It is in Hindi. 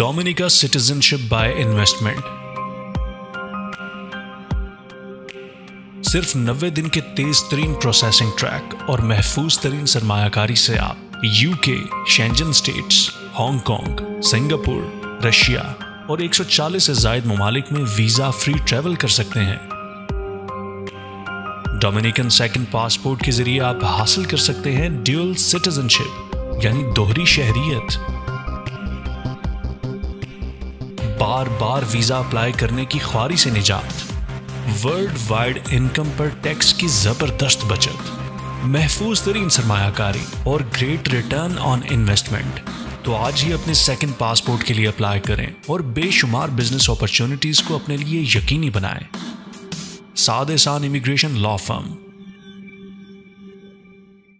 डोमिनिका सिटीजनशिप बाय इन्वेस्टमेंट सिर्फ़ 90 दिन के तेज तरीन प्रोसेसिंग ट्रैक और महफूज तरीन सरमायाकारी से आप UK Schengen states Hong Kong Singapore Russia और 140 से जायद ममालिक में वीज़ा फ्री ट्रेवल कर सकते हैं। डोमिनिकन सेकंड पासपोर्ट के ज़रिए आप हासिल कर सकते हैं ड्यूअल सिटीजनशिप यानी दोहरी शहरियत। बार बार वीज़ा अप्लाई करने की ख्वारी से निजात। वर्ल्ड वाइड इनकम पर टैक्स की ज़बरदस्त बचत। महफूज तरीन सरमायाकारी और ग्रेट रिटर्न ऑन इन्वेस्टमेंट। तो आज ही अपने सेकंड पासपोर्ट के लिए अप्लाई करें और बेशुमार बिज़नेस अपॉर्चुनिटीज़ को अपने लिए यकीनी बनाएँ। सादेसान इमिग्रेशन लॉ फर्म